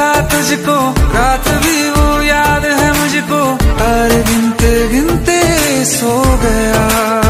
तुझको। रात भी वो याद है मुझको। हर गिनते गिनते सो गया।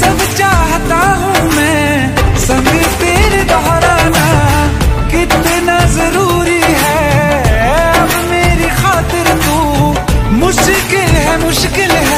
सब चाहता हूँ मैं। कितना ज़रूरी है। मेरी खातिर मुश्किल है मुश्किल है।